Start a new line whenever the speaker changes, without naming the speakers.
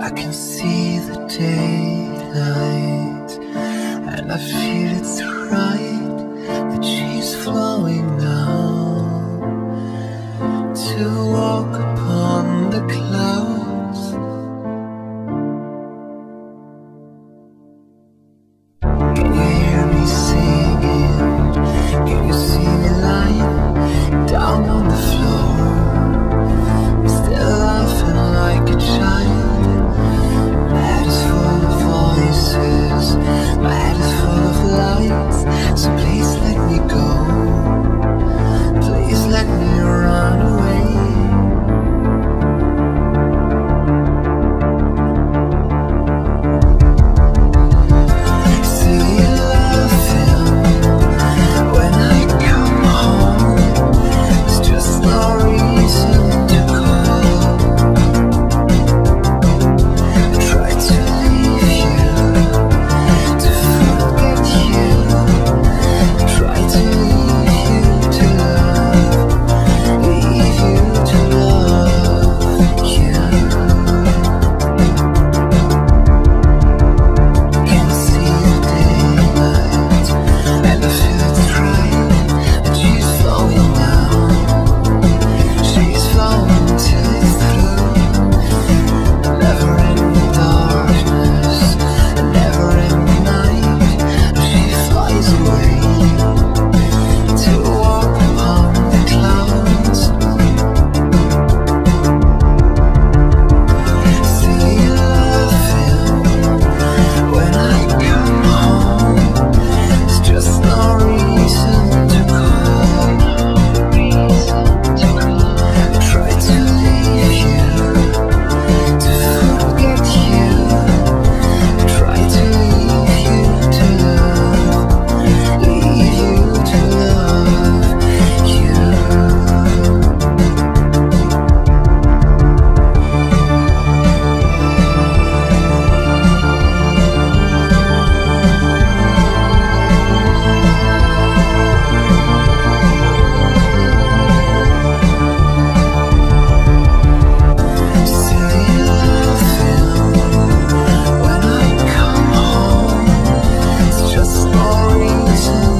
I can see the daylight and I feel it's right emotions